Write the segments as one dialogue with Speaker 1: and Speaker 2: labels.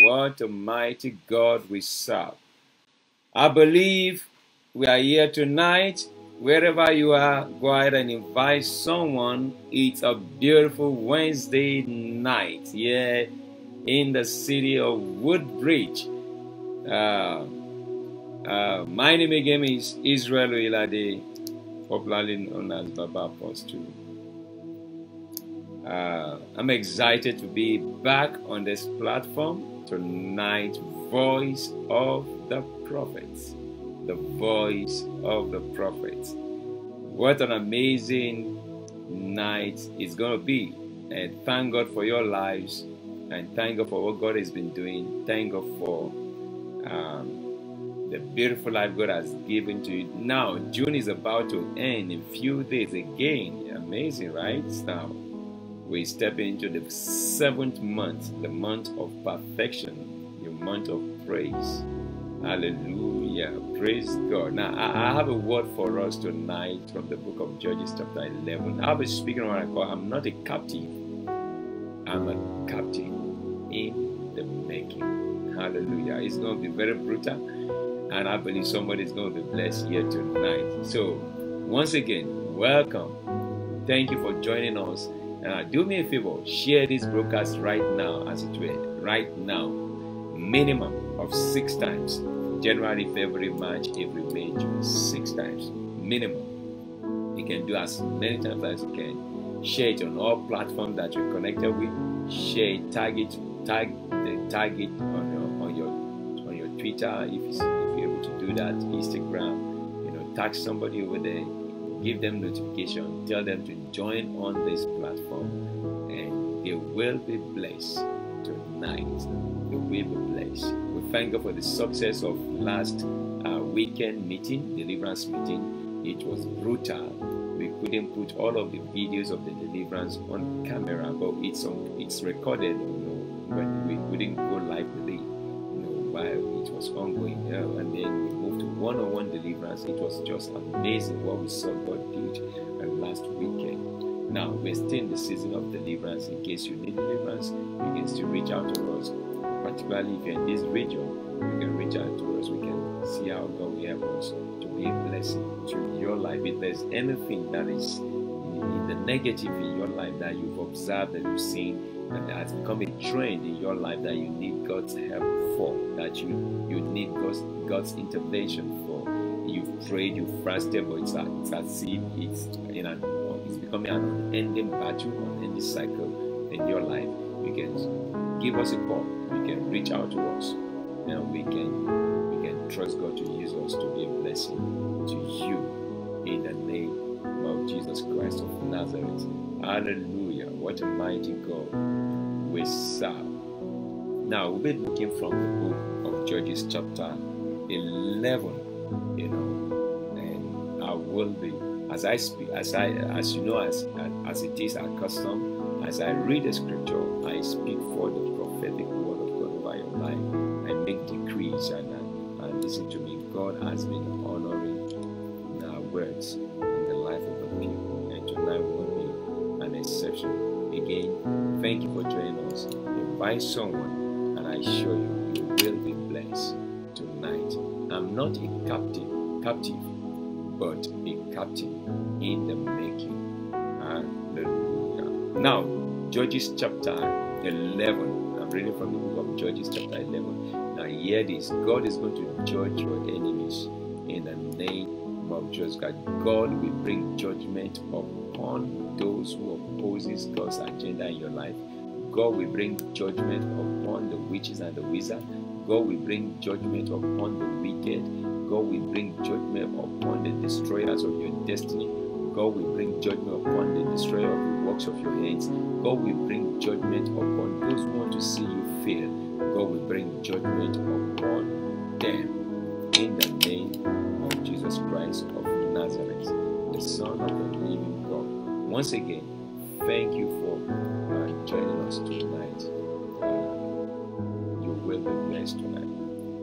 Speaker 1: What a mighty God we serve. I believe we are here tonight. Wherever you are, go ahead and invite someone. It's a beautiful Wednesday night here in the city of Woodbridge. Uh, uh, my name again is Israel Oyelade, popularly known as Baba Apostle. Uh, I'm excited to be back on this platform tonight. Voice of the prophets. The voice of the prophets. What an amazing night it's going to be. And thank God for your lives. And thank God for what God has been doing. Thank God for um, the beautiful life God has given to you. Now, June is about to end in a few days again. Amazing, right? Now, we step into the seventh month, the month of perfection, the month of praise. Hallelujah. Praise God. Now, I have a word for us tonight from the book of Judges, chapter 11. I'll be speaking what I call I'm not a captive, I'm a captain in the making. Hallelujah. It's going to be very brutal, and I believe somebody is going to be blessed here tonight. So, once again, welcome. Thank you for joining us uh, do me a favor, share this broadcast right now, as it were, right now, minimum of six times. January, February, March, May, June, six times minimum. You can do as many times as you can. Share it on all platforms that you're connected with. Share it, tag it, tag the target on your on your on your Twitter if, if you're able to do that, Instagram. You know, tag somebody over there give them notification, tell them to join on this platform, and they will be blessed tonight. They will be blessed. We thank God for the success of last uh, weekend meeting, deliverance meeting. It was brutal. We couldn't put all of the videos of the deliverance on camera, but it's on, it's recorded. You know, when we couldn't go live with it, you know, while it was ongoing, you and then we moved to one-on-one deliverance. It was just amazing what we saw God did last weekend. Now we're still in the season of deliverance. In case you need deliverance, you can still reach out to us. Particularly if you're in this region, you can reach out to us. We can see how God will help us to be a blessing to your life. If there's anything that is in the negative in your life that you've observed, that you've seen, that has become a trend in your life that you need God's help for, that you you need God's God's intervention for. You've prayed, you've fasted, but it's, a, it's as if it's in an it's becoming an unending battle, an unending cycle in your life. You can give us a call. You can reach out to us, and we can we can trust God to use us to be a blessing to you in the name of Jesus Christ of Nazareth. Hallelujah. What a mighty God we serve. Now we'll be looking from the book of Judges chapter 11, you know, and I will be as I speak, as I, as you know, as as it is our custom, as I read the scripture, I speak for the prophetic word of God over your life. I make decrees and, uh, and listen to me. God has been honoring our words in the life of the people, and an exception. Again, thank you for joining us. Invite someone, and I assure you, you will be blessed tonight. I'm not a captive, captive, but a captain in the making. Hallelujah. Now, Judges chapter 11. I'm reading from the book of Judges chapter 11. Now, hear this God is going to judge your enemies in the name of Jesus. God will bring judgment upon those who opposes God's agenda in your life. God will bring judgment upon the witches and the wizard. God will bring judgment upon the wicked. God will bring judgment upon the destroyers of your destiny. God will bring judgment upon the destroyer of the works of your hands. God will bring judgment upon those who want to see you fail. God will bring judgment upon them. In the name of Jesus Christ of Nazareth, the Son of the. Once again, thank you for uh, joining us tonight. You will be blessed tonight.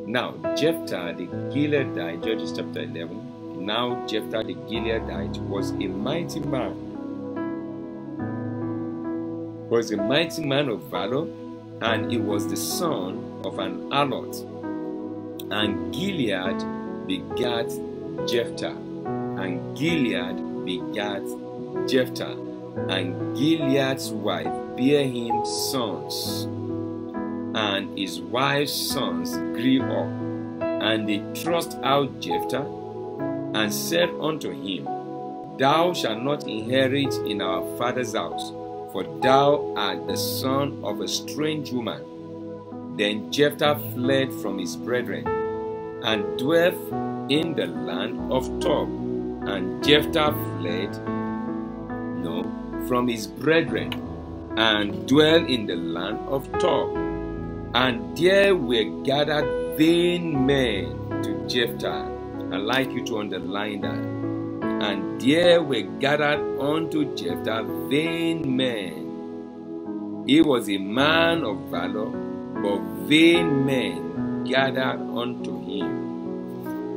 Speaker 1: Now, Jephthah the Gileadite, Judges chapter 11. Now, Jephthah the Gileadite was a mighty man, was a mighty man of valor, and he was the son of an harlot. And Gilead begat Jephthah. And Gilead begat Jephthah. And Gilead's wife bare him sons. And his wife's sons grew up. And they thrust out Jephthah and said unto him, Thou shalt not inherit in our father's house, for thou art the son of a strange woman. Then Jephthah fled from his brethren and dwelt in the land of Tob. And Jephthah fled, from his brethren and dwell in the land of Tob. And there were gathered vain men to Jephthah. I'd like you to underline that. And there were gathered unto Jephthah vain men. He was a man of valor, but vain men gathered unto him.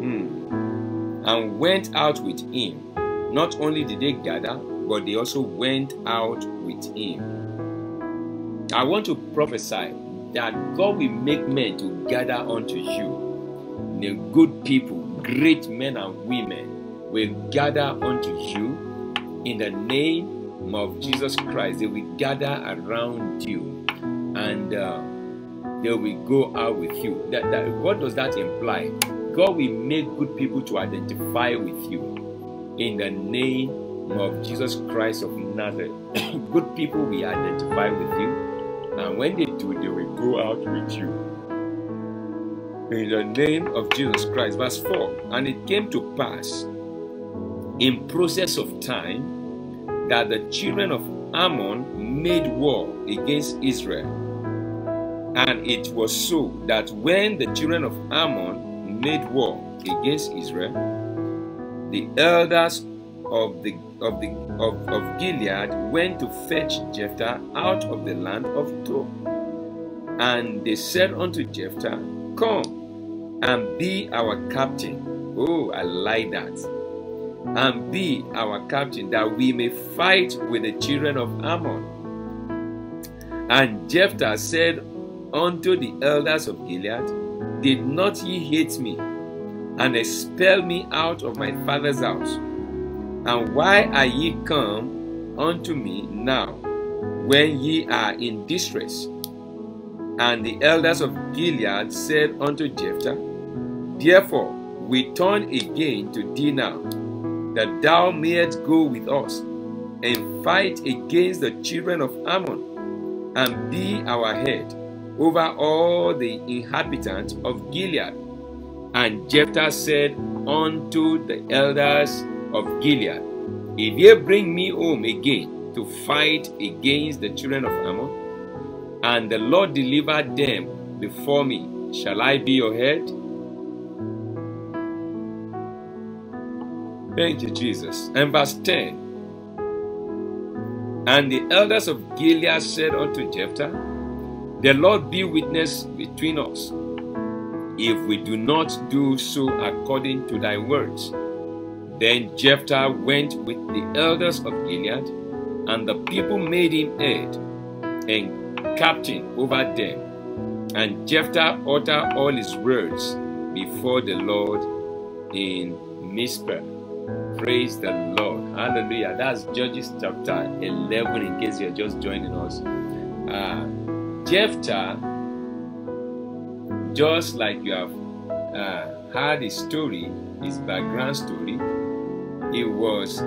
Speaker 1: Hmm. And went out with him. Not only did they gather, but they also went out with him. I want to prophesy that God will make men to gather unto you. The good people, great men and women will gather unto you in the name of Jesus Christ. They will gather around you and uh, they will go out with you. That, that, what does that imply? God will make good people to identify with you in the name of Jesus Christ of Nazareth. good people will identify with you and when they do, they will go out with you. In the name of Jesus Christ. Verse 4 And it came to pass in process of time that the children of Ammon made war against Israel. And it was so that when the children of Ammon made war against Israel, the elders of the of the of, of Gilead went to fetch Jephthah out of the land of Tob. And they said unto Jephthah, Come and be our captain. Oh, I like that. And be our captain, that we may fight with the children of Ammon. And Jephthah said unto the elders of Gilead, Did not ye hate me, and expel me out of my father's house? And why are ye come unto me now, when ye are in distress? And the elders of Gilead said unto Jephthah, Therefore we turn again to thee now, that thou mayest go with us, and fight against the children of Ammon, and be our head over all the inhabitants of Gilead. And Jephthah said unto the elders of Gilead, If ye bring me home again to fight against the children of Ammon, and the Lord deliver them before me, shall I be your head? Thank you, Jesus. And verse 10 And the elders of Gilead said unto Jephthah, The Lord be witness between us, if we do not do so according to thy words. Then Jephthah went with the elders of Gilead, and the people made him head and captain over them. And Jephthah uttered all his words before the Lord in Mizpah. Praise the Lord. Hallelujah. That's Judges chapter 11, in case you're just joining us. Uh, Jephthah, just like you have uh, heard his story, his background story, he was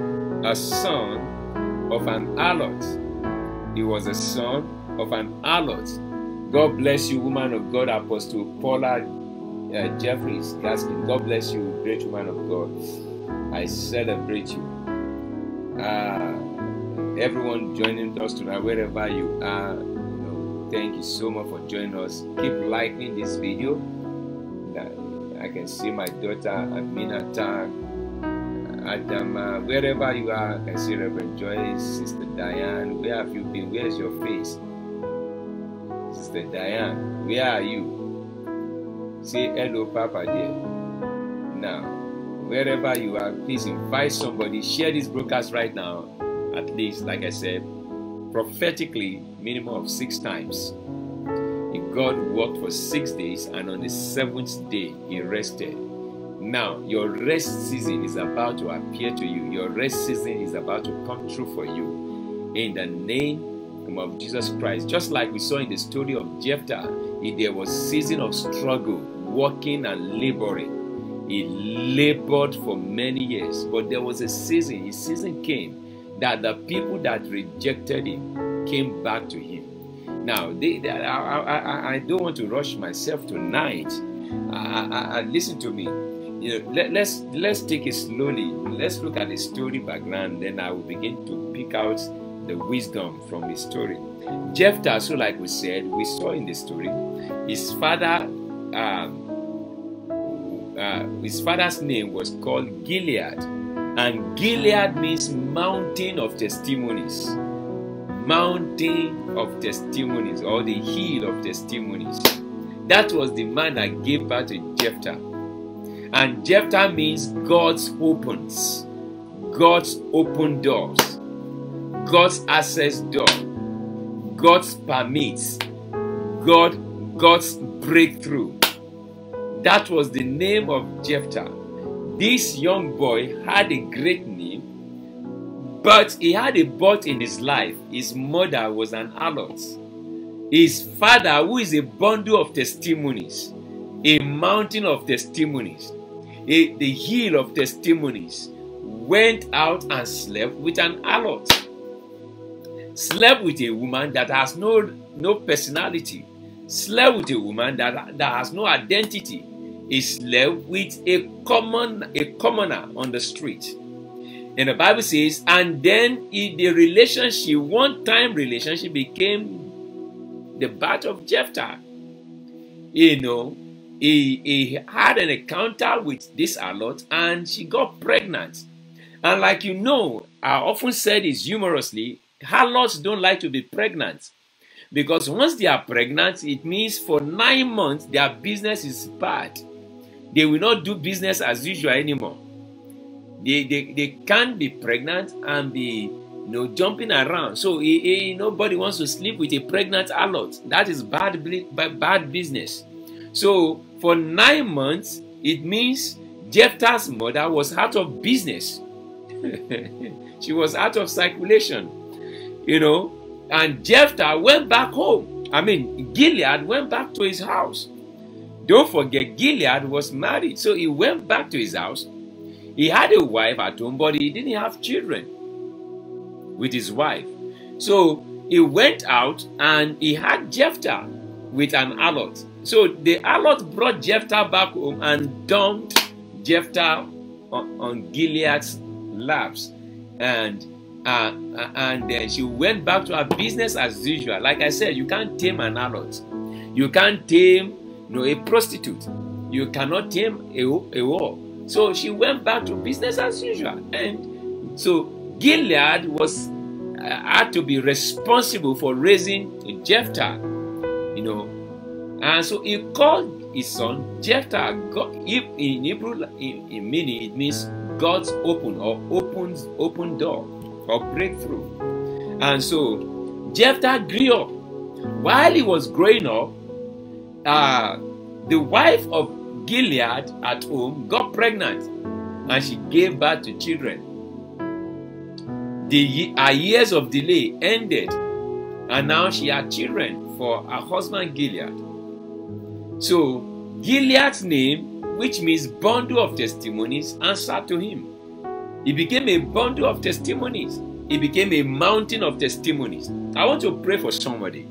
Speaker 1: a son of an harlot. He was a son of an harlot. God bless you, woman of God, Apostle Paula uh, Jeffries Gaskin. God bless you, great woman of God. I celebrate you. Uh, everyone joining us tonight, wherever you are, thank you so much for joining us. Keep liking this video. I can see my daughter Amina Tag Adama, uh, wherever you are, I see Reverend Joyce, Sister Diane. Where have you been? Where's your face? Sister Diane, where are you? Say hello, Papa dear. Now, wherever you are, please invite somebody. Share this broadcast right now, at least, like I said, prophetically, minimum of six times. If God worked for six days, and on the seventh day, He rested. Now, your rest season is about to appear to you. Your rest season is about to come true for you. In the name of Jesus Christ. Just like we saw in the story of Jephthah, there was season of struggle, working and laboring. He labored for many years, but there was a season, his season came, that the people that rejected him came back to him. Now, they, they, I, I, I, don't want to rush myself tonight. listen to me you know, let, let's let's take it slowly. Let's look at the story background, then I will begin to pick out the wisdom from the story. Jephthah, so like we said, we saw in the story, his father, um, uh, his father's name was called Gilead, and Gilead means mountain of testimonies, mountain of testimonies, or the hill of testimonies. That was the man that gave birth to Jephthah. And Jephthah means God's opens, God's open doors, God's access door, God's permits, God, God's breakthrough. That was the name of Jephthah. This young boy had a great name, but he had a but in his life. His mother was an harlot. His father, who is a bundle of testimonies, a mountain of testimonies, the hill of testimonies, went out and slept with an harlot. Slept with a woman that has no, no personality. Slept with a woman that, that has no identity. He slept with a common a commoner on the street. And the Bible says, and then the relationship, one time relationship became the battle of Jephthah. You know, he, he had an encounter with this harlot and she got pregnant. And like you know, I often said this humorously, harlots don't like to be pregnant. Because once they are pregnant, it means for nine months their business is bad. They will not do business as usual anymore. They, they, they can't be pregnant and be you know, jumping around. So eh, eh, nobody wants to sleep with a pregnant harlot. That is bad, bad business. So for nine months, it means Jephthah's mother was out of business. she was out of circulation, you know. And Jephthah went back home. I mean, Gilead went back to his house. Don't forget, Gilead was married, so he went back to his house. He had a wife at home, but he didn't have children with his wife. So he went out and he had Jephthah with an harlot. So the harlot brought Jephthah back home and dumped Jephthah on, on Gilead's laps. And uh, and then she went back to her business as usual. Like I said, you can't tame an harlot. You can't tame you know, a prostitute. You cannot tame a, a whore. So she went back to business as usual. And so Gilead was uh, had to be responsible for raising Jephthah. You know, and so he called his son Jephthah. God, in Hebrew, in, in meaning, it means God's open or opens open door or breakthrough. And so Jephthah grew up. While he was growing up, uh, the wife of Gilead at home got pregnant and she gave birth to children. The her years of delay ended, and now she had children for her husband Gilead. So Gilead's name, which means bundle of testimonies, answered to him. He became a bundle of testimonies. He became a mountain of testimonies. I want to pray for somebody.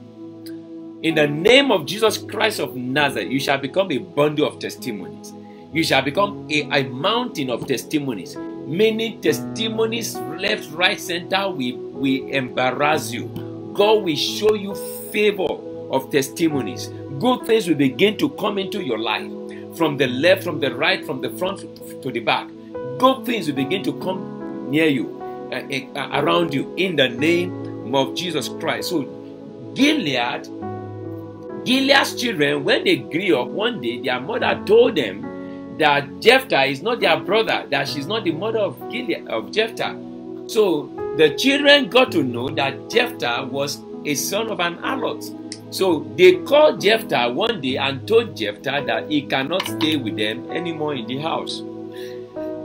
Speaker 1: In the name of Jesus Christ of Nazareth, you shall become a bundle of testimonies. You shall become a, a mountain of testimonies. Many testimonies, left, right, center, we will embarrass you. God will show you favor of testimonies good things will begin to come into your life from the left, from the right, from the front to the back. Good things will begin to come near you, uh, uh, around you, in the name of Jesus Christ. So, Gilead, Gilead's children, when they grew up, one day their mother told them that Jephthah is not their brother, that she's not the mother of Gilead of Jephthah. So the children got to know that Jephthah was a son of an harlot. So they called Jephthah one day and told Jephthah that he cannot stay with them anymore in the house,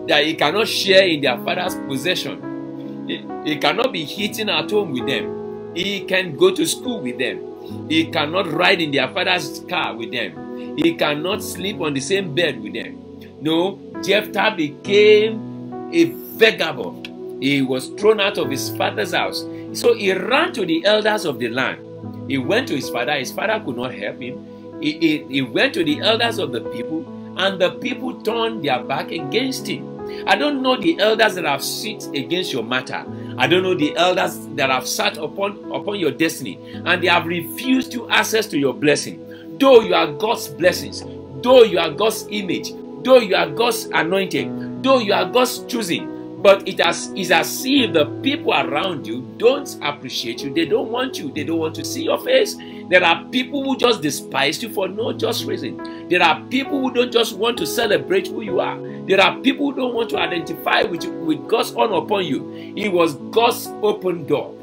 Speaker 1: that he cannot share in their father's possession, he, he cannot be eating at home with them, he can go to school with them, he cannot ride in their father's car with them, he cannot sleep on the same bed with them. No, Jephthah became a vagabond. He was thrown out of his father's house. So he ran to the elders of the land. He went to his father. His father could not help him. He, he, he went to the elders of the people, and the people turned their back against him. I don't know the elders that have sit against your matter. I don't know the elders that have sat upon upon your destiny and they have refused you access to your blessing. Though you are God's blessings, though you are God's image, though you are God's anointing, though you are God's choosing, but it has, is as if the people around you don't appreciate you. They don't want you. They don't want to see your face. There are people who just despise you for no just reason. There are people who don't just want to celebrate who you are. There are people who don't want to identify with, you, with God's honor upon you. It was God's open door.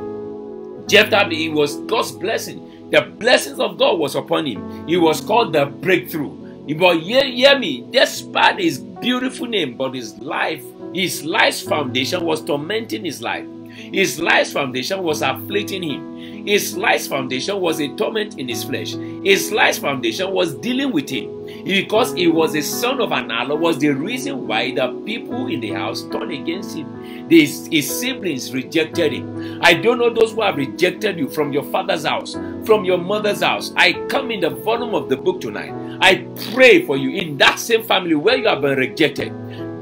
Speaker 1: Jephthah, it was God's blessing. The blessings of God was upon him. He was called the breakthrough. But hear, hear me, despite his beautiful name, but his life his life's foundation was tormenting his life. His life's foundation was afflicting him. His life's foundation was a torment in his flesh. His life's foundation was dealing with him. Because he was a son of Analo was the reason why the people in the house turned against him. His, his siblings rejected him. I don't know those who have rejected you from your father's house, from your mother's house. I come in the volume of the book tonight. I pray for you in that same family where you have been rejected.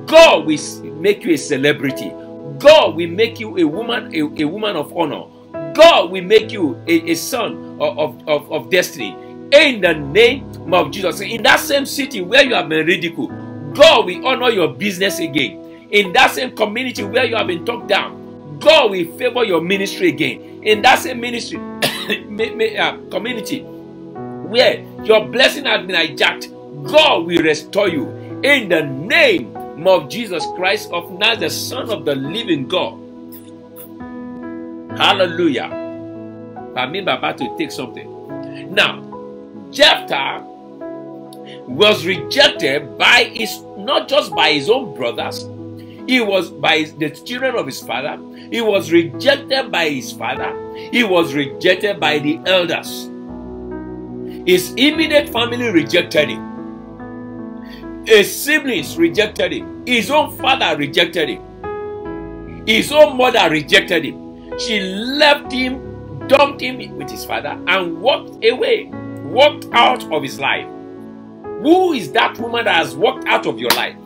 Speaker 1: God will make you a celebrity. God will make you a woman, a, a woman of honor. God will make you a, a son of, of, of destiny. In the name of Jesus. In that same city where you have been ridiculed, God will honor your business again. In that same community where you have been talked down, God will favor your ministry again. In that same ministry, uh, community where your blessing has been hijacked, God will restore you. In the name of Jesus Christ of Nazareth, Son of the living God. Hallelujah. I mean, about to take something. Now, Jephthah was rejected by his not just by his own brothers, he was by his, the children of his father, he was rejected by his father, he was rejected by the elders. His immediate family rejected him. His siblings rejected him. His own father rejected him. His own mother rejected him. She left him, dumped him with his father, and walked away, walked out of his life. Who is that woman that has walked out of your life?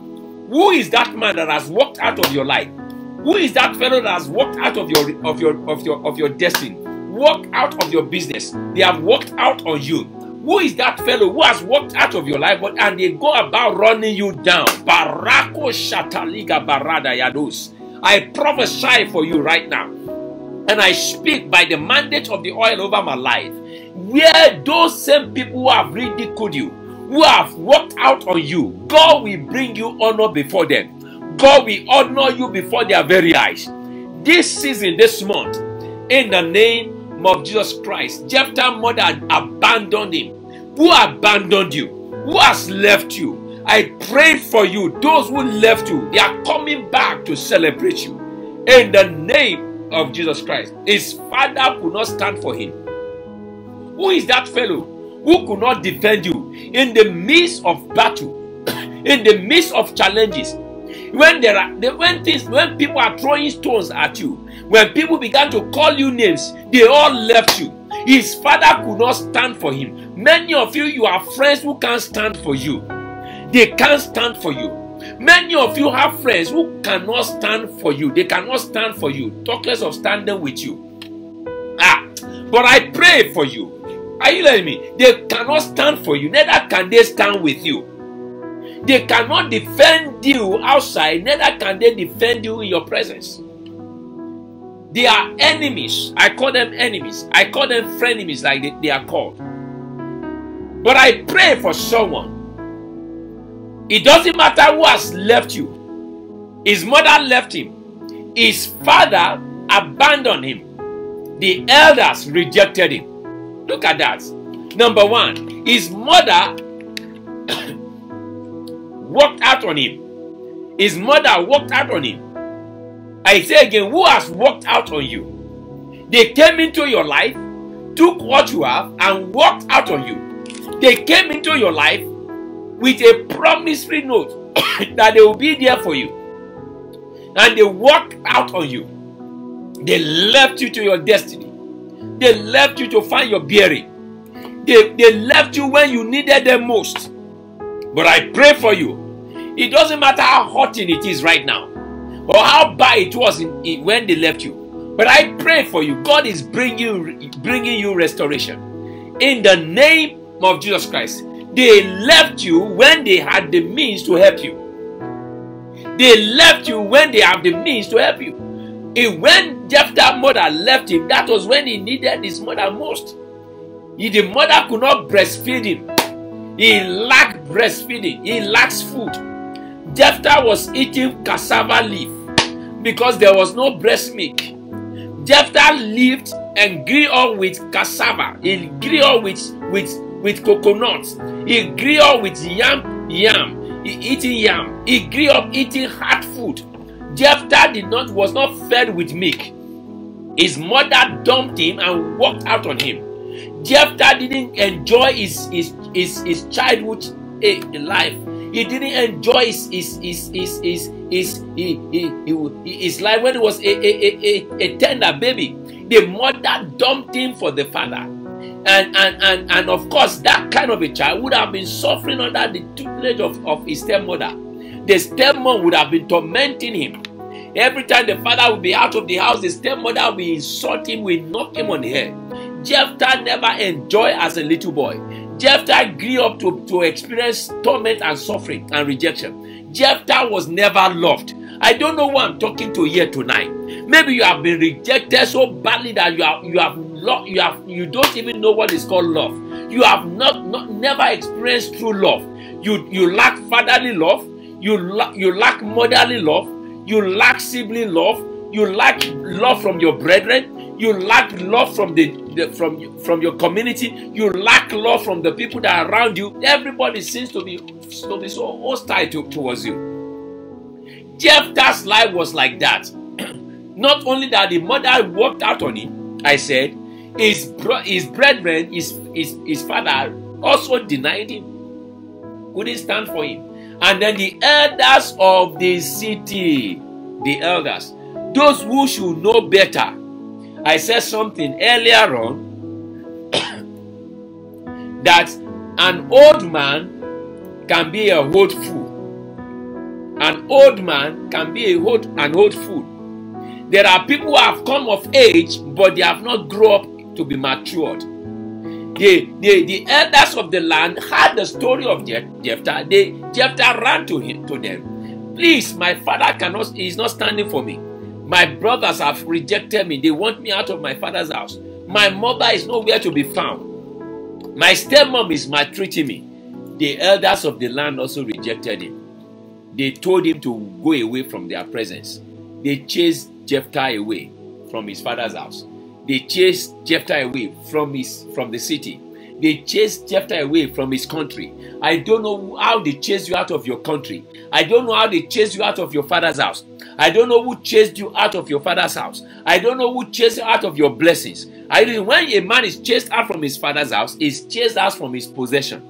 Speaker 1: Who is that man that has walked out of your life? Who is that fellow that has walked out of your of your of your of your destiny? Walked out of your business. They have walked out on you. Who is that fellow who has walked out of your life but, and they go about running you down? Barako Shataliga Barada Yados. I prophesy for you right now. And I speak by the mandate of the oil over my life. Where those same people who have ridiculed you, who have walked out on you, God will bring you honor before them. God will honor you before their very eyes. This season, this month, in the name of Jesus Christ, Jephthah's mother abandoned him. Who abandoned you? Who has left you? I pray for you. Those who left you, they are coming back to celebrate you. In the name of Jesus Christ. His father could not stand for him. Who is that fellow who could not defend you in the midst of battle, in the midst of challenges? When there are when things when people are throwing stones at you, when people began to call you names, they all left you. His father could not stand for him. Many of you, you are friends who can't stand for you. They can't stand for you. Many of you have friends who cannot stand for you. They cannot stand for you. Talk less of standing with you. But I pray for you. Are you letting me? They cannot stand for you. Neither can they stand with you. They cannot defend you outside. Neither can they defend you in your presence. They are enemies. I call them enemies. I call them frenemies, like they, they are called. But I pray for someone. It doesn't matter who has left you. His mother left him. His father abandoned him. The elders rejected him. Look at that. Number one, his mother walked out on him. His mother walked out on him. I say again, who has walked out on you? They came into your life, took what you have, and walked out on you. They came into your life with a promissory note that they will be there for you. And they walked out on you. They left you to your destiny. They left you to find your bearing. They, they left you when you needed them most. But I pray for you. It doesn't matter how hot it is right now or how bad it was in, in, when they left you. But I pray for you. God is bringing, bringing you restoration. In the name of Jesus Christ. They left you when they had the means to help you. They left you when they have the means to help you. And when Jephthah's mother left him, that was when he needed his mother most. He, the mother could not breastfeed him. He lacked breastfeeding. He lacks food. Jephthah was eating cassava leaf because there was no breast milk. Jephthah lived and grew up with cassava. He grew up with, with, with coconuts. He grew up with yam, yam, he eating yam. He grew up eating hard food. Jephthah did not was not fed with milk. His mother dumped him and walked out on him. Jephthah didn't enjoy his his his, his childhood eh, life. He didn't enjoy his his his his his, his, he, his life when he was a, a, a, a, tender baby. The mother dumped him for the father. And, and, and, and of course, that kind of a child would have been suffering under the tutelage of, of his stepmother. The stepmom would have been tormenting him. Every time the father would be out of the house, the stepmother would insult him, would knock him on the head. Jephthah never enjoyed as a little boy. Jephthah grew up to, to experience torment and suffering and rejection. Jephthah was never loved. I don't know who I'm talking to here tonight. Maybe you have been rejected so badly that you have you have lo- you have you don't even know what is called love. You have not, not never experienced true love. You you lack fatherly love. You la- you lack motherly love. You lack sibling love. You lack love from your brethren. You lack love from the, the from from your community. You lack love from the people that are around you. Everybody seems to be to be so hostile to, towards you. Jephthah's life was like that. Not only that the mother walked out on him, I said, his bro- his brethren, his, his his father also denied him, couldn't stand for him. And then the elders of the city, the elders, those who should know better. I said something earlier on that an old man can be a old fool. An old man can be a old, an old fool. There are people who have come of age, but they have not grown up to be matured. The, the, the elders of the land heard the story of Jephthah. They, Jephthah ran to him to them. Please, my father cannot is not standing for me. My brothers have rejected me. They want me out of my father's house. My mother is nowhere to be found. My stepmom is maltreating me. The elders of the land also rejected him. They told him to go away from their presence. They chased Jephthah away from his father's house. They chased Jephthah away from his from the city. They chased Jephthah away from his country. I don't know how they chased you out of your country. I don't know how they chased you out of your father's house. I don't know who chased you out of your father's house. I don't know who chased you out of your blessings. I when a man is chased out from his father's house, is chased out from his possession.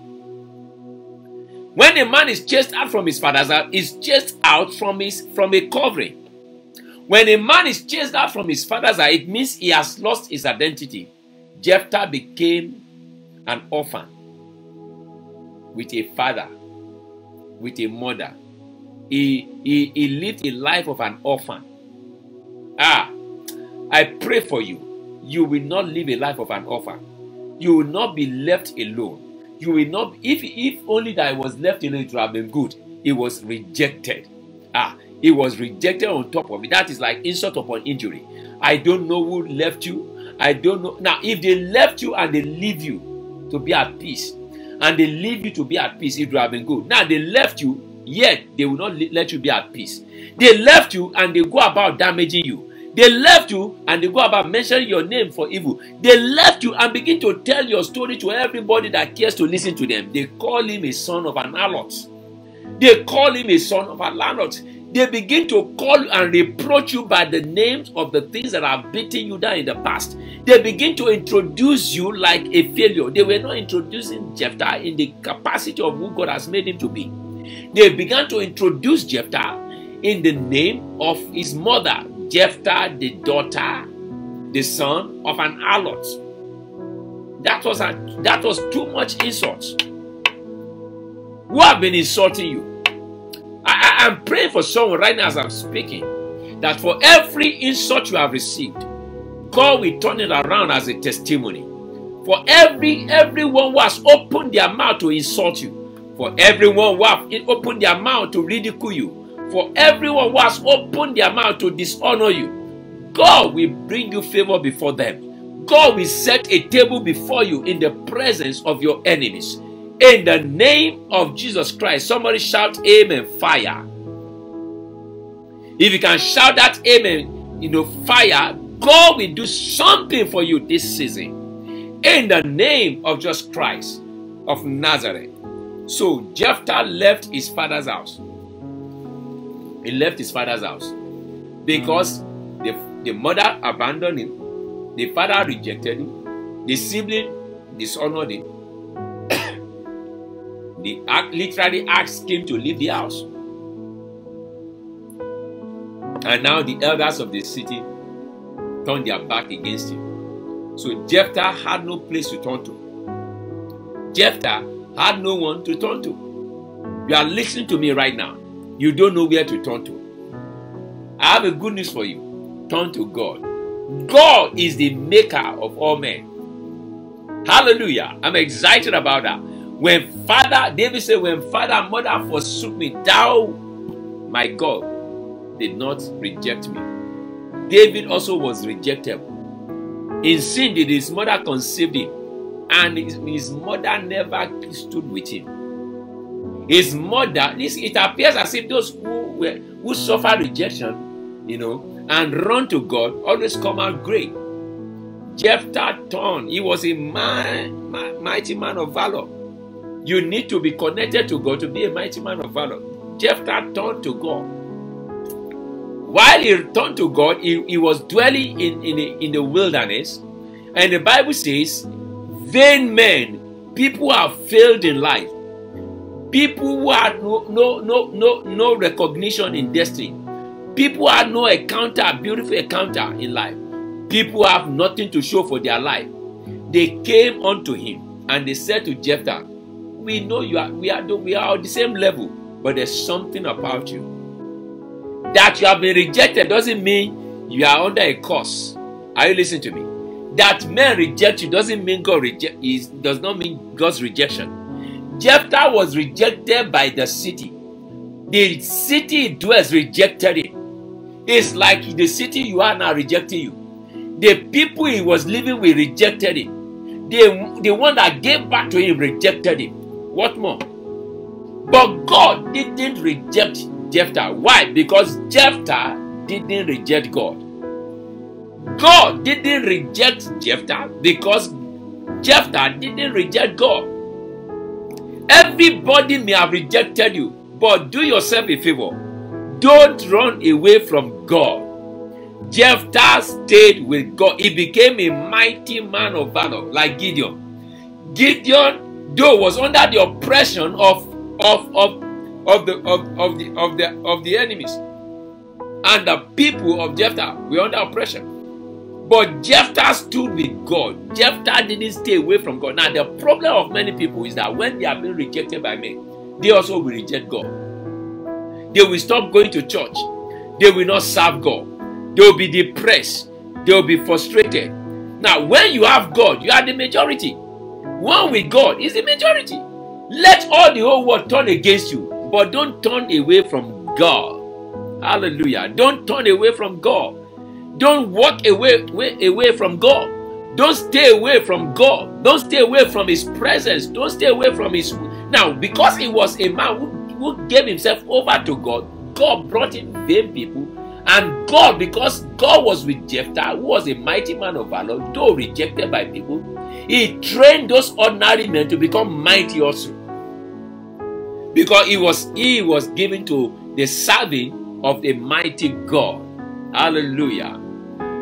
Speaker 1: When a man is chased out from his father's house, is chased out from his from a covering. When a man is chased out from his father's house, it means he has lost his identity. Jephthah became an orphan with a father, with a mother. He, he, he lived a life of an orphan. Ah, I pray for you. You will not live a life of an orphan. You will not be left alone. You will not, if, if only that I was left alone, it would have been good. It was rejected. Ah, it was rejected on top of it. That is like insult upon injury. I don't know who left you. I don't know. Now, if they left you and they leave you to be at peace, and they leave you to be at peace, it would have been good. Now, they left you, yet they will not let you be at peace. They left you and they go about damaging you. They left you and they go about mentioning your name for evil. They left you and begin to tell your story to everybody that cares to listen to them. They call him a son of an harlot. They call him a son of a landlord. They begin to call and reproach you by the names of the things that have beaten you down in the past. They begin to introduce you like a failure. They were not introducing Jephthah in the capacity of who God has made him to be. They began to introduce Jephthah in the name of his mother, Jephthah, the daughter, the son of an harlot. That was a, that was too much insult. Who have been insulting you? I, am praying for someone right now as I'm speaking that for every insult you have received, God will turn it around as a testimony. For every everyone who has opened their mouth to insult you, for everyone who has opened their mouth to ridicule you, for everyone who has opened their mouth to dishonor you, God will bring you favor before them. God will set a table before you in the presence of your enemies. In the name of Jesus Christ, somebody shout amen fire. If you can shout that amen, you know, fire, God will do something for you this season. In the name of Jesus Christ of Nazareth. So Jephthah left his father's house. He left his father's house because the, the mother abandoned him, the father rejected him, the sibling dishonored him, the literally asked him to leave the house. And now the elders of the city turned their back against him. So Jephthah had no place to turn to. Jephthah had no one to turn to. You are listening to me right now. You don't know where to turn to. I have a good news for you. Turn to God. God is the maker of all men. Hallelujah. I'm excited about that. When father, David said, when father and mother forsook me, thou, my God, did not reject me. David also was rejected. In sin did his mother conceive him, and his, his mother never stood with him. His mother, this it appears as if those who were who suffer rejection, you know, and run to God always come out great. Jephthah turned. He was a man, mighty man of valor. You need to be connected to God to be a mighty man of valor. Jephthah turned to God. While he turned to God, he, he was dwelling in, in, a, in the wilderness. And the Bible says, vain men, people who have failed in life, people who had no, no, no, no, no recognition in destiny, people who had no encounter, beautiful encounter in life, people who have nothing to show for their life. They came unto him and they said to Jephthah, we know you are we are we are on the same level, but there's something about you. That you have been rejected doesn't mean you are under a curse. Are you listening to me? That men reject you doesn't mean God reject is does not mean God's rejection. Jephthah was rejected by the city. The city dwells rejected him. It's like the city you are now rejecting you. The people he was living with rejected him. The, the one that gave back to him rejected him. What more? But God didn't reject Jephthah. Why? Because Jephthah didn't reject God. God didn't reject Jephthah because Jephthah didn't reject God. Everybody may have rejected you, but do yourself a favor. Don't run away from God. Jephthah stayed with God. He became a mighty man of valor, like Gideon. Gideon though was under the oppression of of of of the of, of the of the of the enemies. And the people of Jephthah were under oppression. But Jephthah stood with God. Jephthah didn't stay away from God. Now the problem of many people is that when they have been rejected by men they also will reject God. They will stop going to church. They will not serve God. They will be depressed. They will be frustrated. Now when you have God you are the majority one with God is the majority. Let all the whole world turn against you, but don't turn away from God. Hallelujah. Don't turn away from God. Don't walk away, away, away from God. Don't stay away from God. Don't stay away from His presence. Don't stay away from His. Now, because he was a man who, who gave himself over to God, God brought in vain people And God, because God was with Jephthah, who was a mighty man of valor, though rejected by people, he trained those ordinary men to become mighty also. Because he was he was given to the serving of the mighty God. Hallelujah.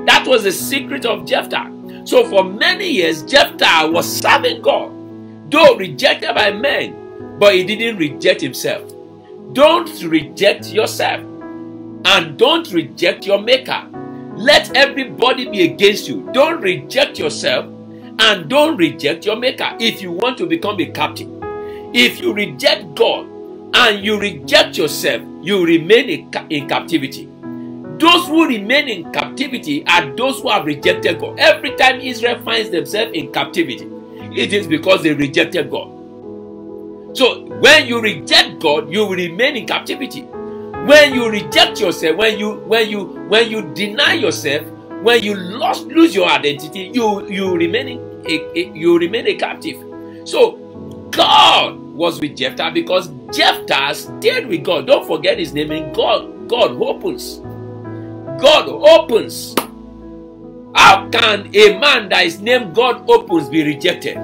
Speaker 1: That was the secret of Jephthah. So for many years, Jephthah was serving God, though rejected by men, but he didn't reject himself. Don't reject yourself and don't reject your maker. Let everybody be against you. Don't reject yourself and don't reject your maker if you want to become a captain. If you reject God and you reject yourself, you remain in captivity. Those who remain in captivity are those who have rejected God. Every time Israel finds themselves in captivity, it is because they rejected God. So when you reject God, you will remain in captivity. When you reject yourself, when you when you when you deny yourself, when you lost lose your identity, you you remain a, a, you remain a captive. So God was with Jephthah because Jephthah stayed with God. Don't forget his name. And God God opens. God opens. How can a man that is named God opens be rejected?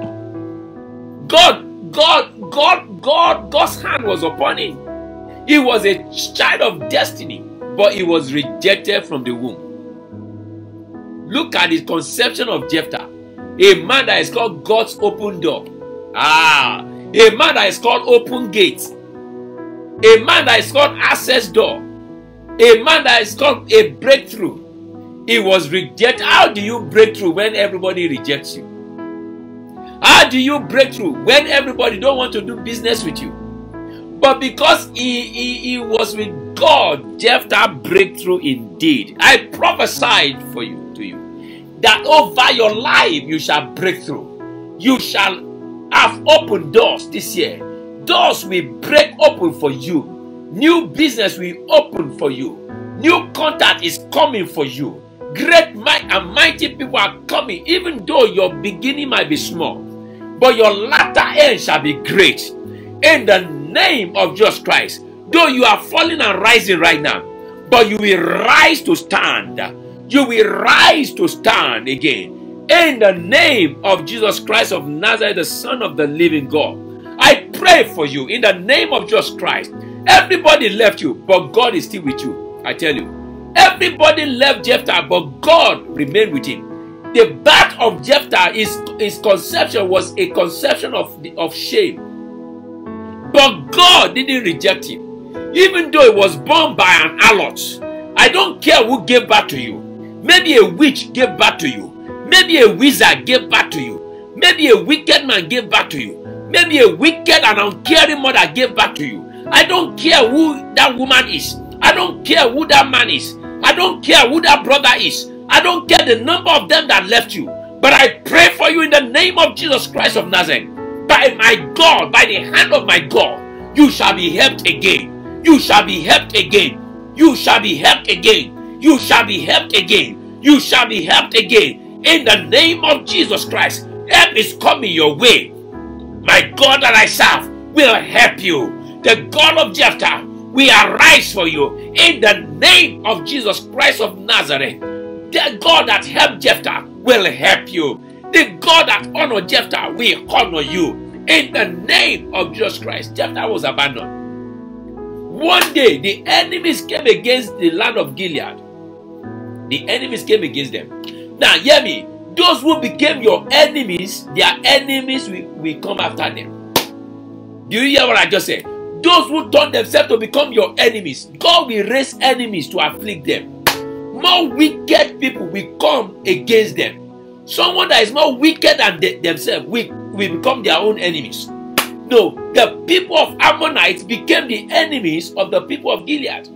Speaker 1: God, God, God, God, God's hand was upon him. He was a child of destiny, but he was rejected from the womb. Look at the conception of Jephthah. A man that is called God's open door. Ah, a man that is called open gate. A man that is called access door a man that is called a breakthrough. He was rejected. How do you break through when everybody rejects you? How do you break through when everybody don't want to do business with you? But because he, he, he was with God, Jephthah breakthrough indeed. I prophesied for you to you that over your life you shall break through. You shall have open doors this year. Doors will break open for you New business will open for you. New contact is coming for you. Great might and mighty people are coming, even though your beginning might be small. But your latter end shall be great. In the name of Jesus Christ. Though you are falling and rising right now, but you will rise to stand. You will rise to stand again. In the name of Jesus Christ of Nazareth, the Son of the living God. I pray for you in the name of Jesus Christ Everybody left you, but God is still with you. I tell you. Everybody left Jephthah, but God remained with him. The birth of Jephthah, his, his conception was a conception of, of shame. But God didn't reject him. Even though he was born by an allot, I don't care who gave birth to you. Maybe a witch gave birth to you. Maybe a wizard gave birth to you. Maybe a wicked man gave birth to you. Maybe a wicked and uncaring mother gave birth to you. I don't care who that woman is. I don't care who that man is. I don't care who that brother is. I don't care the number of them that left you. But I pray for you in the name of Jesus Christ of Nazareth. By my God, by the hand of my God, you shall be helped again. You shall be helped again. You shall be helped again. You shall be helped again. You shall be helped again. In the name of Jesus Christ, help is coming your way. My God that I serve will help you the God of Jephthah, we arise for you in the name of Jesus Christ of Nazareth. The God that helped Jephthah will help you. The God that honored Jephthah will honor you in the name of Jesus Christ. Jephthah was abandoned. One day, the enemies came against the land of Gilead. The enemies came against them. Now, hear me. Those who became your enemies, their enemies will, will come after them. Do you hear what I just said? Those who turn themselves to become your enemies, God will raise enemies to afflict them. More wicked people will come against them. Someone that is more wicked than themselves will, will become their own enemies. No, the people of Ammonites became the enemies of the people of Gilead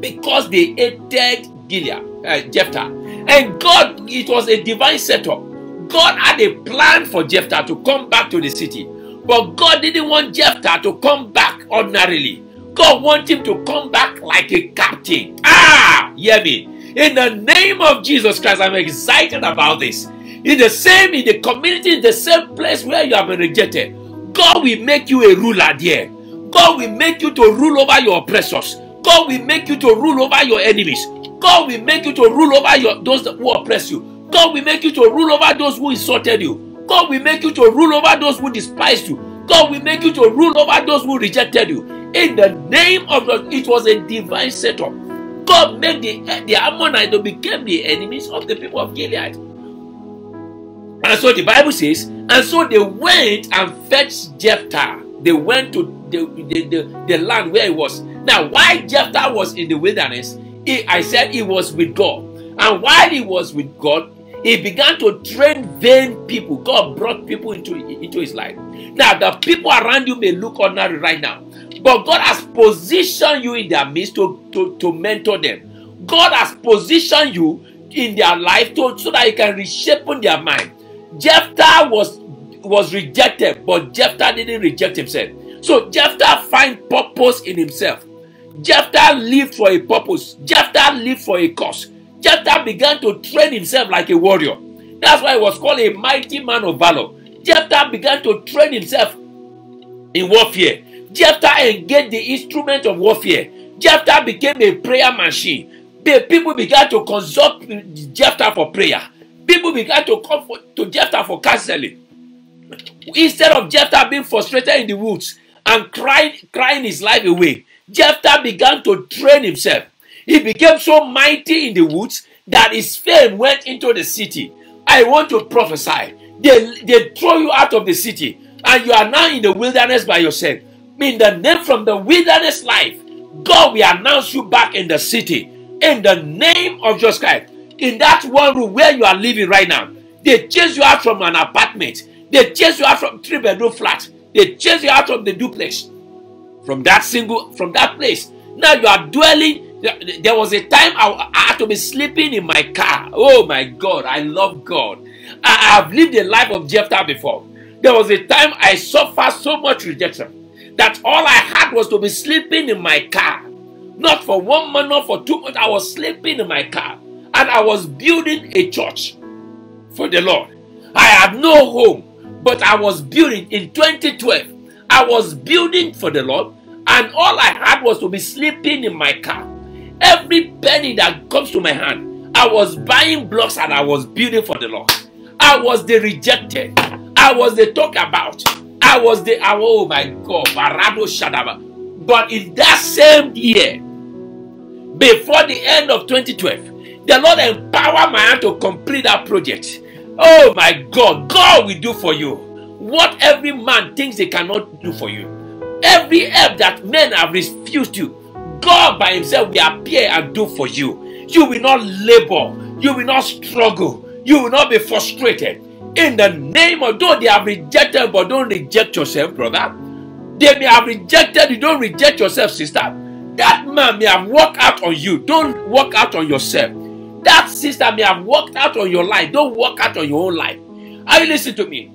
Speaker 1: because they hated Gilead, uh, Jephthah. And God, it was a divine setup. God had a plan for Jephthah to come back to the city. But God didn't want Jephthah to come back ordinarily. God wanted him to come back like a captain. Ah, hear me. In the name of Jesus Christ, I'm excited about this. In the same, in the community, in the same place where you have been rejected, God will make you a ruler there. God will make you to rule over your oppressors. God will make you to rule over your enemies. God will make you to rule over your, those who oppress you. God will make you to rule over those who insulted you. God will make you to rule over those who despised you. God will make you to rule over those who rejected you. In the name of the, it was a divine setup. God made the, the Ammonites to become the enemies of the people of Gilead. And so the Bible says, and so they went and fetched Jephthah. They went to the, the, the, the land where he was. Now, why Jephthah was in the wilderness, he, I said he was with God. And while he was with God, he began to train vain people. God brought people into, into his life. Now, the people around you may look ordinary right now, but God has positioned you in their midst to, to, to mentor them. God has positioned you in their life to, so that you can reshape their mind. Jephthah was was rejected, but Jephthah didn't reject himself. So Jephthah find purpose in himself. Jephthah lived for a purpose. Jephthah lived for a cause. Jephthah began to train himself like a warrior. That's why he was called a mighty man of valor. Jephthah began to train himself in warfare. Jephthah engaged the instrument of warfare. Jephthah became a prayer machine. People began to consult Jephthah for prayer. People began to come for, to Jephthah for counseling. Instead of Jephthah being frustrated in the woods and crying, crying his life away, Jephthah began to train himself. He became so mighty in the woods that his fame went into the city. I want to prophesy. They, they throw you out of the city and you are now in the wilderness by yourself. In the name from the wilderness life, God will announce you back in the city. In the name of Jesus Christ. In that one room where you are living right now, they chase you out from an apartment. They chase you out from three bedroom flat. They chase you out from the duplex. From that single, from that place. Now you are dwelling there was a time I, had to be sleeping in my car. Oh my God, I love God. I, have lived a life of Jephthah before. There was a time I suffered so much rejection that all I had was to be sleeping in my car. Not for one month, not for two months. I was sleeping in my car. And I was building a church for the Lord. I had no home, but I was building in 2012. I was building for the Lord, and all I had was to be sleeping in my car. Every penny that comes to my hand, I was buying blocks and I was building for the Lord. I was the rejected. I was the talk about. I was the oh, oh my God, Shadaba. But in that same year, before the end of 2012, the Lord empowered my hand to complete that project. Oh my God, God will do for you what every man thinks they cannot do for you. Every help that men have refused you, God by Himself will appear and do for you. You will not labor, you will not struggle, you will not be frustrated. In the name of though they have rejected, but don't reject yourself, brother. They may have rejected you, don't reject yourself, sister. That man may have worked out on you, don't work out on yourself. That sister may have worked out on your life, don't work out on your own life. Are you listening to me?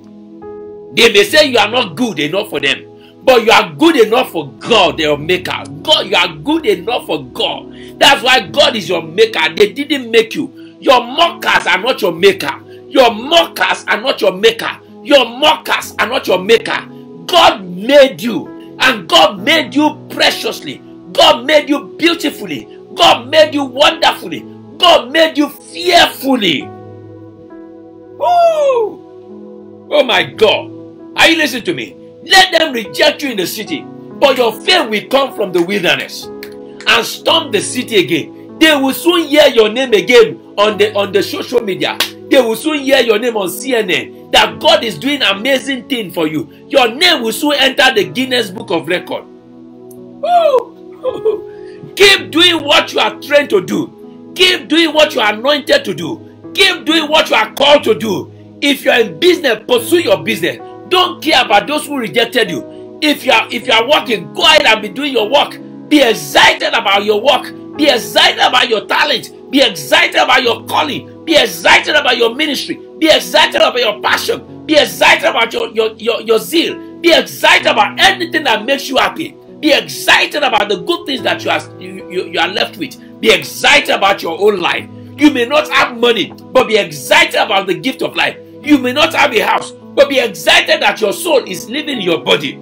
Speaker 1: They may say you are not good enough for them. But you are good enough for God, your maker. God, you are good enough for God. That's why God is your maker. They didn't make you. Your mockers are not your maker. Your mockers are not your maker. Your mockers are not your maker. God made you, and God made you preciously. God made you beautifully. God made you wonderfully. God made you fearfully. Oh, oh my God. Are you listening to me? Let them reject you in the city, but your fame will come from the wilderness and storm the city again. They will soon hear your name again on the on the social media. They will soon hear your name on CNN that God is doing amazing thing for you. Your name will soon enter the Guinness Book of Record. Keep doing what you are trained to do. Keep doing what you are anointed to do. Keep doing what you are called to do. If you are in business, pursue your business. Don't care about those who rejected you. If you are if you are working, go ahead and be doing your work. Be excited about your work. Be excited about your talent. Be excited about your calling. Be excited about your ministry. Be excited about your passion. Be excited about your, your, your, your zeal. Be excited about anything that makes you happy. Be excited about the good things that you are, you, you, you are left with. Be excited about your own life. You may not have money, but be excited about the gift of life. You may not have a house, but be excited that your soul is living in your body.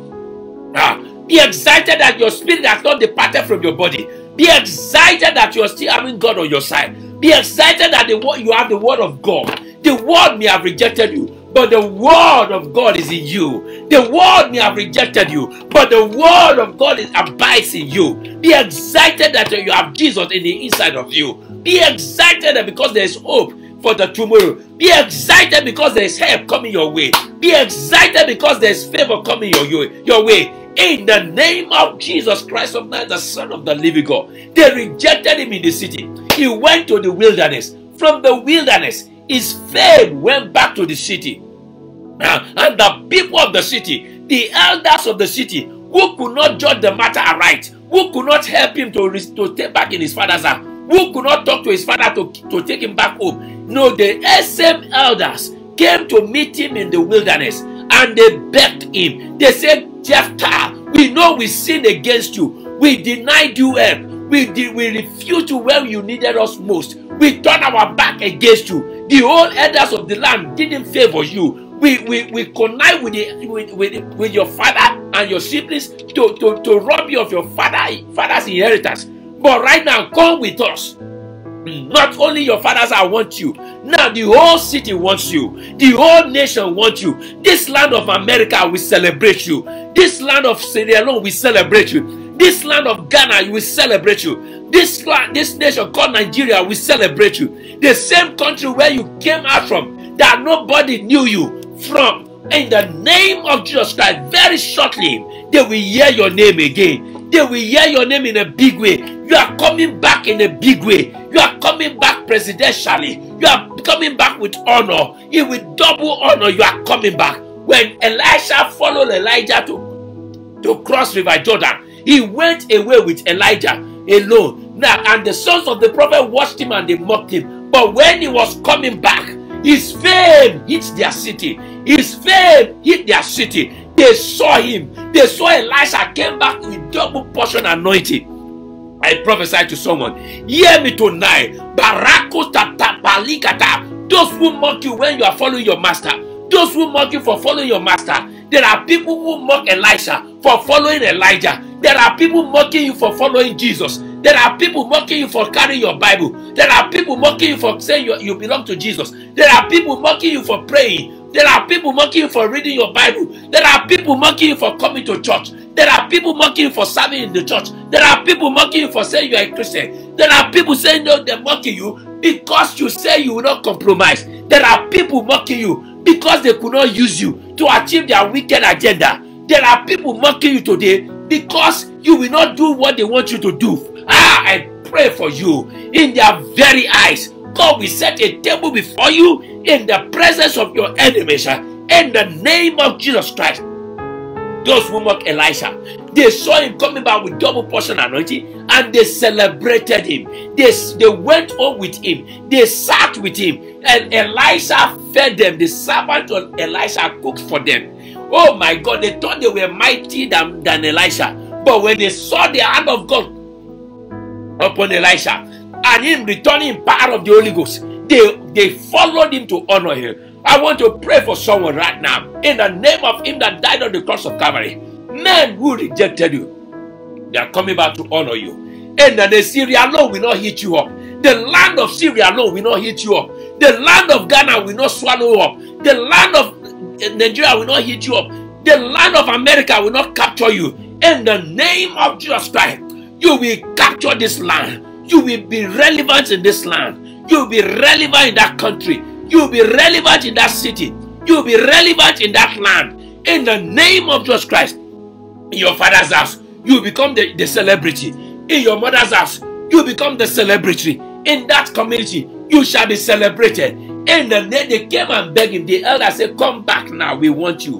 Speaker 1: Ah, Be excited that your spirit has not departed from your body. Be excited that you are still having God on your side. Be excited that the you have the word of God. The world may have rejected you, but the word of God is in you. The world may have rejected you, but the word of God is, abides in you. Be excited that you have Jesus in the inside of you. Be excited because there is hope for the tomorrow. Be excited because there is help coming your way. Be excited because there is favor coming your, your way. In the name of Jesus Christ of Nazareth, the Son of the Living God, they rejected him in the city. He went to the wilderness. From the wilderness, his fame went back to the city. Uh, and the people of the city, the elders of the city, who could not judge the matter aright, who could not help him to, to take back in his father's house, who could not talk to his father to, to take him back home. No, the same elders came to meet him in the wilderness and they begged him. They said, Jephthah, we know we sinned against you. We denied you help. We, did, we refused you when you needed us most. We turned our back against you. The whole elders of the land didn't favor you. We, we, we connive with, the, with, with, with your father and your siblings to, to, to rob you of your father, father's inheritance. But right now, come with us. Not only your fathers I want you. Now the whole city wants you. The whole nation wants you. This land of America will celebrate you. This land of Sierra Leone will celebrate you. This land of Ghana will celebrate you. This land, this nation called Nigeria will celebrate you. The same country where you came out from that nobody knew you from. In the name of Jesus Christ, very shortly they will hear your name again. They will hear your name in a big way. You are coming back in a big way. You are coming back presidentially. You are coming back with honor. You with double honor. You are coming back. When Elisha followed Elijah to, to cross River Jordan, he went away with Elijah alone. Now, and the sons of the prophet watched him and they mocked him. But when he was coming back, his fame hit their city. His fame hit their city. They saw him. They saw Elisha came back with double portion anointing. I prophesy to someone. Hear me tonight. Those who mock you when you are following your master. Those who mock you for following your master. There are people who mock Elisha for following Elijah. There are people mocking you for following Jesus. There are people mocking you for carrying your Bible. There are people mocking you for saying you, you belong to Jesus. There are people mocking you for praying. There are people mocking you for reading your Bible. There are people mocking you for coming to church. There are people mocking you for serving in the church. There are people mocking you for saying you are a Christian. There are people saying no, they're mocking you because you say you will not compromise. There are people mocking you because they could not use you to achieve their wicked agenda. There are people mocking you today because you will not do what they want you to do. Ah, I pray for you in their very eyes. God will set a table before you in the presence of your enemies. In the name of Jesus Christ. Those who mock Elisha, they saw him coming back with double portion anointing and they celebrated him. They, they went on with him. They sat with him. And Elisha fed them. The servant of Elisha cooked for them. Oh my God, they thought they were mighty than, than Elisha. But when they saw the hand of God upon Elisha and him returning in power of the Holy Ghost, they, they followed him to honor him. I want to pray for someone right now in the name of him that died on the cross of Calvary. Men who rejected you, they are coming back to honor you. And the Sierra Leone will not hit you up. The land of Sierra Leone will not hit you up. The land of Ghana will not swallow up. The land of Nigeria will not hit you up. The land of America will not capture you. In the name of Jesus Christ, you will capture this land. You will be relevant in this land. You will be relevant in that country. You'll be relevant in that city. You'll be relevant in that land. In the name of Jesus Christ. In your father's house, you become the, the celebrity. In your mother's house, you become the celebrity. In that community, you shall be celebrated. And then they came and begged him. The elder said, Come back now. We want you.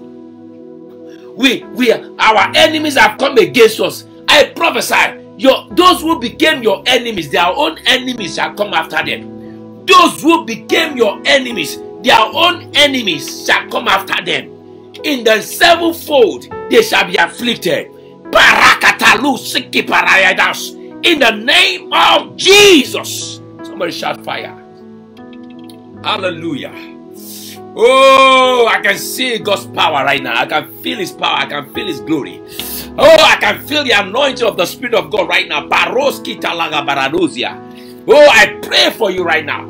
Speaker 1: We, we, our enemies have come against us. I prophesy, your those who became your enemies, their own enemies shall come after them. Those who became your enemies, their own enemies shall come after them. In the sevenfold, they shall be afflicted. In the name of Jesus. Somebody shout fire. Hallelujah. Oh, I can see God's power right now. I can feel His power. I can feel His glory. Oh, I can feel the anointing of the Spirit of God right now. Oh, I pray for you right now.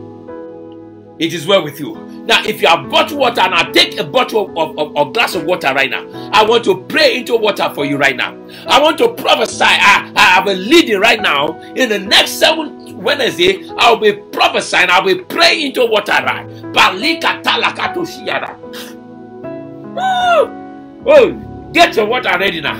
Speaker 1: It is well with you. Now, if you have bottled water, now take a bottle of, of, of, glass of water right now. I want to pray into water for you right now. I want to prophesy. I, I have a leading right now. In the next seven Wednesday, I'll be prophesying. I'll be praying into water right. Oh, get your water ready now.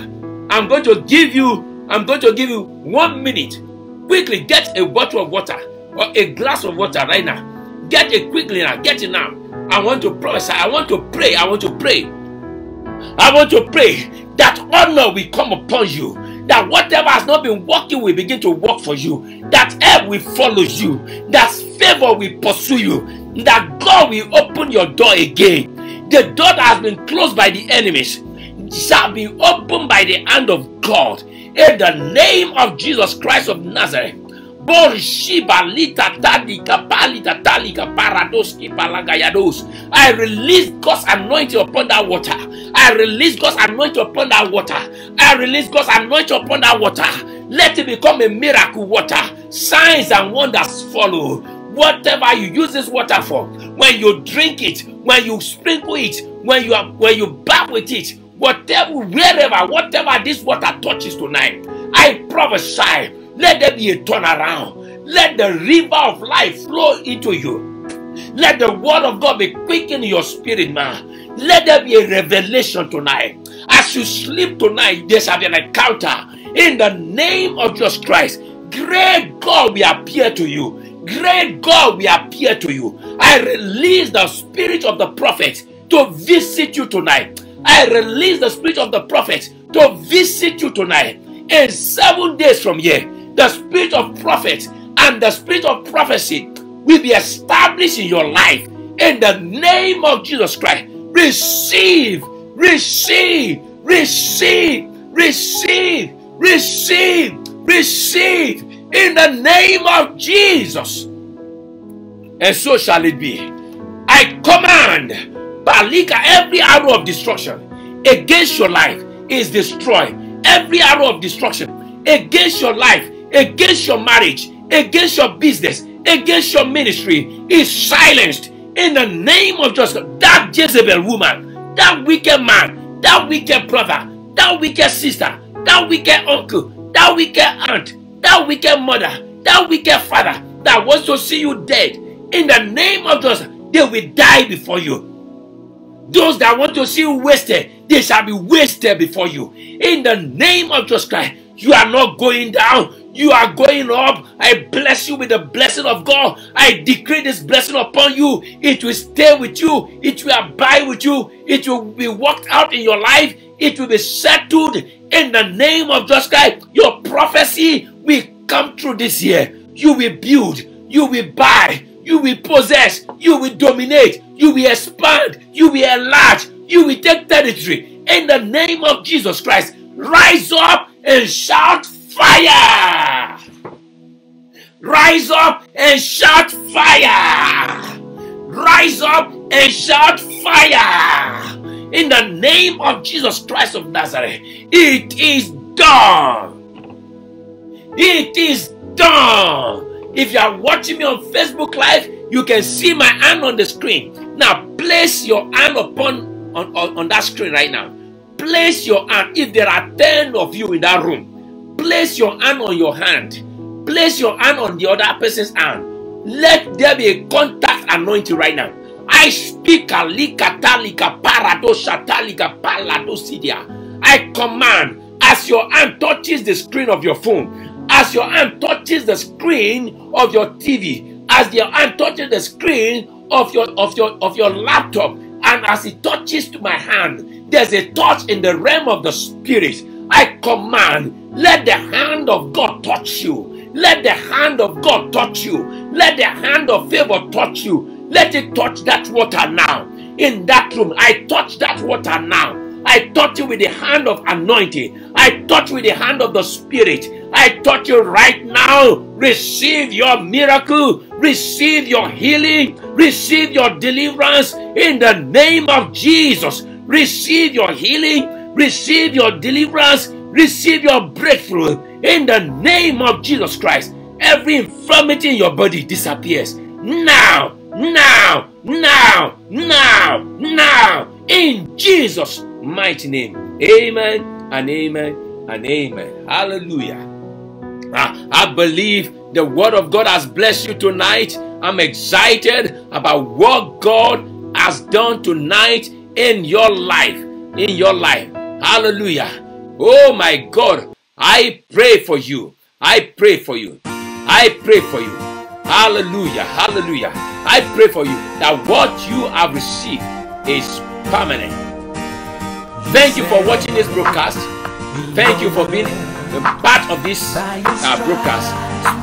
Speaker 1: I'm going to give you. I'm going to give you one minute. Quickly get a bottle of water or a glass of water right now Get it quickly now. Get it now. I want to prophesy. I want to pray. I want to pray. I want to pray that honor will come upon you. That whatever has not been working will begin to work for you. That help will follow you. That favor will pursue you. That God will open your door again. The door that has been closed by the enemies shall be opened by the hand of God. In the name of Jesus Christ of Nazareth. I release God's anointing upon that water. I release God's anointing upon that water. I release God's anointing upon that water. Let it become a miracle water. Signs and wonders follow. Whatever you use this water for, when you drink it, when you sprinkle it, when you are, when you bath with it, whatever, wherever, whatever this water touches tonight, I prophesy let there be a turnaround. Let the river of life flow into you. Let the word of God be quickened in your spirit, man. Let there be a revelation tonight. As you sleep tonight, there shall be an encounter. In the name of Jesus Christ, great God will appear to you. Great God will appear to you. I release the spirit of the prophet to visit you tonight. I release the spirit of the prophet to visit you tonight. In seven days from here, the spirit of prophet and the spirit of prophecy will be established in your life in the name of Jesus Christ. Receive, receive, receive, receive, receive, receive in the name of Jesus. And so shall it be. I command, Balika, every arrow of destruction against your life is destroyed. Every arrow of destruction against your life against your marriage, against your business, against your ministry is silenced in the name of just that Jezebel woman, that wicked man, that wicked brother, that wicked sister, that wicked uncle, that wicked aunt, that wicked mother, that wicked father that wants to see you dead. In the name of Jesus, they will die before you. Those that want to see you wasted, they shall be wasted before you. In the name of Jesus Christ, you are not going down. You are going up. I bless you with the blessing of God. I decree this blessing upon you. It will stay with you. It will abide with you. It will be worked out in your life. It will be settled in the name of Jesus Christ. Your prophecy will come true this year. You will build. You will buy. You will possess. You will dominate. You will expand. You will enlarge. You will take territory. In the name of Jesus Christ, rise up and shout fire! Rise up and shout fire! Rise up and shout fire! In the name of Jesus Christ of Nazareth, it is done. It is done. If you are watching me on Facebook Live, you can see my hand on the screen. Now, place your hand upon on, on, on that screen right now. Place your hand. If there are 10 of you in that room, Place your hand on your hand. Place your hand on the other person's hand. Let there be a contact anointing right now. I speak alikatalika. I command as your hand touches the screen of your phone, as your hand touches the screen of your TV, as your hand touches the screen of your of your of your laptop, and as it touches to my hand, there's a touch in the realm of the spirit. I command let the hand of God touch you. Let the hand of God touch you. Let the hand of favor touch you. Let it touch that water now. In that room, I touch that water now. I touch you with the hand of anointing. I touch with the hand of the Spirit. I touch you right now. Receive your miracle. Receive your healing. Receive your deliverance in the name of Jesus. Receive your healing. Receive your deliverance. Receive your breakthrough in the name of Jesus Christ. Every infirmity in your body disappears now, now, now, now, now, in Jesus' mighty name. Amen and amen and amen. Hallelujah. I, I believe the word of God has blessed you tonight. I'm excited about what God has done tonight in your life. In your life. Hallelujah. Oh my God. I pray for you. I pray for you. I pray for you. Hallelujah. Hallelujah. I pray for you that what you have received is permanent. Thank you for watching this broadcast. Thank you for being a part of this uh, broadcast.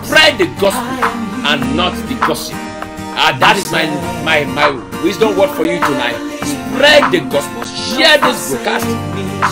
Speaker 1: Spread the gospel and not the gossip. Uh, that is my, my, my wisdom word for you tonight. Spread the gospel. Share this broadcast.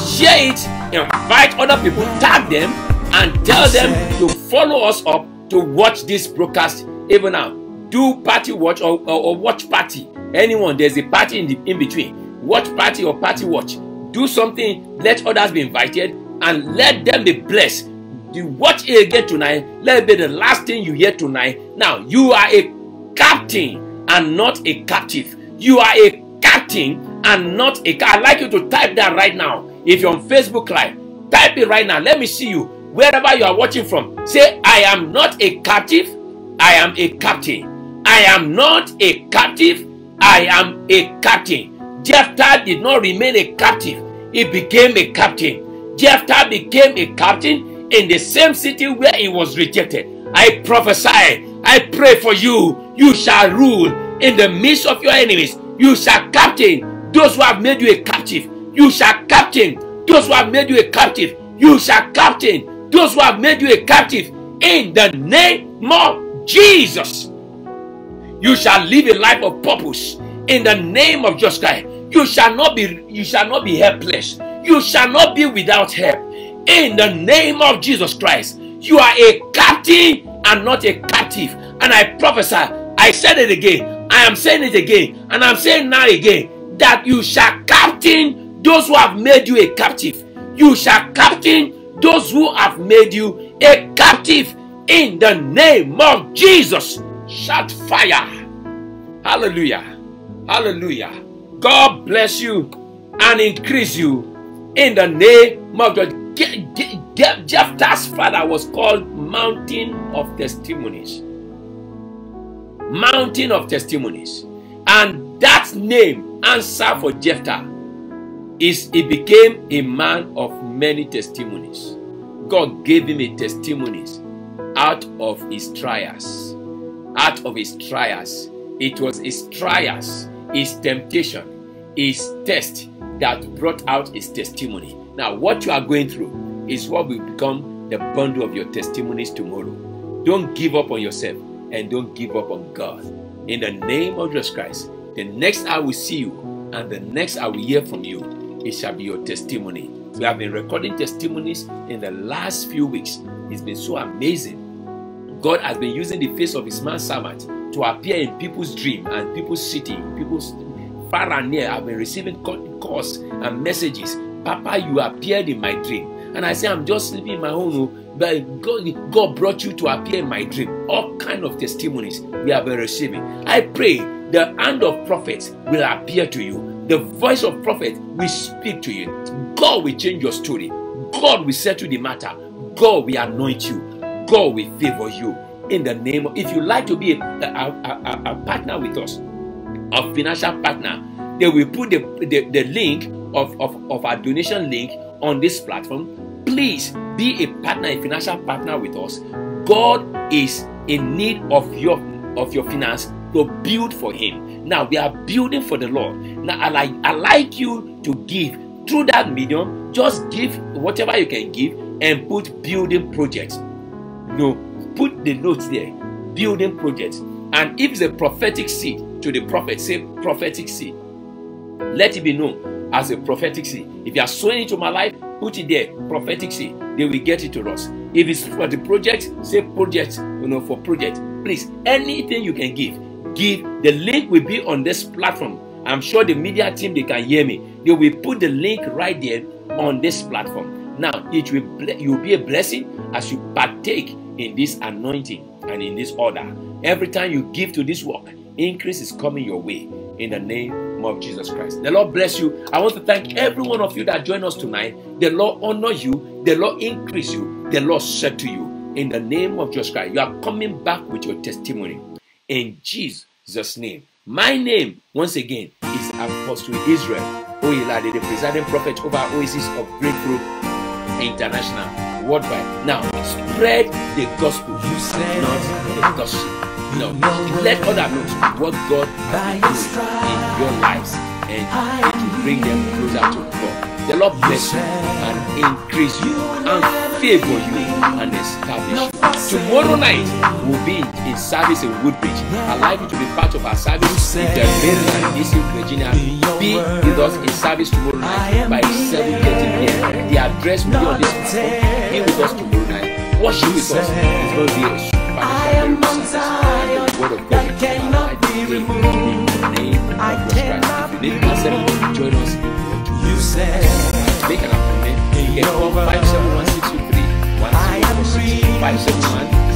Speaker 1: Share it. Invite other people. Tag them and tell them to follow us up to watch this broadcast even now. Do party watch or, or, or watch party. Anyone, there's a party in, the, in between. Watch party or party watch. Do something. Let others be invited and let them be blessed. You watch it again tonight. Let it be the last thing you hear tonight. Now, you are a captain and not a captive. You are a captain and not a. I'd like you to type that right now. If you're on Facebook Live, type it right now. Let me see you wherever you are watching from. Say, I am not a captive. I am a captain. I am not a captive. I am a captain. Jephthah did not remain a captive. He became a captain. Jephthah became a captain in the same city where he was rejected. I prophesy. I pray for you. You shall rule in the midst of your enemies. You shall captain those who have made you a captive. You shall captain those who have made you a captive. You shall captain those who have made you a captive in the name of Jesus. You shall live a life of purpose in the name of Jesus Christ. You shall not be you shall not be helpless. You shall not be without help. In the name of Jesus Christ. You are a captain and not a captive. And I prophesy, I said it again. I am saying it again. And I'm saying now again that you shall captain those who have made you a captive. You shall captain those who have made you a captive in the name of Jesus. Shout fire. Hallelujah. Hallelujah. God bless you and increase you in the name of God. Jephthah's father was called Mountain of Testimonies. Mountain of Testimonies. And that name answer for Jephthah is he became a man of many testimonies. God gave him a testimonies out of his trials. Out of his trials. It was his trials, his temptation, his test that brought out his testimony. Now, what you are going through is what will become the bundle of your testimonies tomorrow. Don't give up on yourself and don't give up on God. In the name of Jesus Christ, the next I will see you and the next I will hear from you, it shall be your testimony. We have been recording testimonies in the last few weeks. It's been so amazing. God has been using the face of his man servant to appear in people's dream and people's city, people's far and near. I've been receiving calls and messages. Papa, you appeared in my dream. And I say, I'm just sleeping in my home, but God, God brought you to appear in my dream. All kind of testimonies we have been receiving. I pray the hand of prophets will appear to you. The voice of prophet will speak to you. God will change your story. God will settle the matter. God will anoint you. God will favor you in the name of. If you like to be a, a, a, a partner with us, a financial partner, they will put the, the, the link of, of, of our donation link on this platform. Please be a partner, a financial partner with us. God is in need of your of your finance to build for Him. Now we are building for the Lord. Now I like I like you to give through that medium. Just give whatever you can give and put building projects. No, put the notes there. Building projects. And if it's a prophetic seed to the prophet, say prophetic seed. Let it be known as a prophetic seed. If you are sowing into my life, put it there, prophetic seed. They will get it to us. If it's for the project, say project, you know, for project. Please, anything you can give, give. The link will be on this platform. I'm sure the media team they can hear me. They will put the link right there on this platform. Now it will you will be a blessing as you partake in this anointing and in this order. Every time you give to this work, increase is coming your way in the name of Jesus Christ. The Lord bless you. I want to thank every one of you that joined us tonight. The Lord honor you. The Lord increase you. The Lord said to you in the name of Jesus Christ. You are coming back with your testimony in Jesus' name. My name, once again, is Apostle Israel Oyelade, the presiding prophet over Oasis of Great Breakthrough International worldwide. Now, spread the gospel, not the gospel. No, let other know what God has doing in your lives, and it will bring them closer to God. The Lord bless you and increase you and favor you and establish you. Tomorrow night we'll be in service in Woodbridge. I'd like you to be part of our service. If you're Maryland, DC, Virginia, be with us in service tomorrow night by 7 p.m. The address will be on this platform. Be with us tomorrow night. Worship with us. It's going to be a supernatural service. The word of God will come alive in the name of Christ. If you need join us. You said, make an appointment. You can call 571 571 623